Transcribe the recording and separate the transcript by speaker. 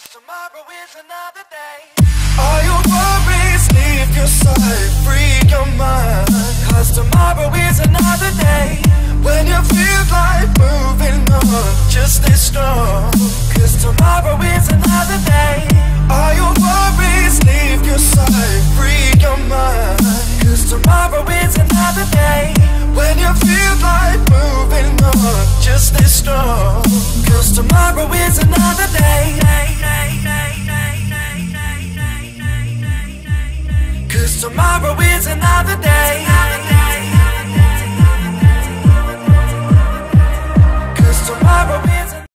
Speaker 1: Cause tomorrow is another day. All your worries leave your side, free your mind. Cause tomorrow is another day. When you feel like moving on, just stay strong. Cause tomorrow is another day. All your worries leave your side, free your mind. Cause tomorrow is another day. When you feel like moving on, just stay strong. Cause tomorrow is another day. Tomorrow is another day.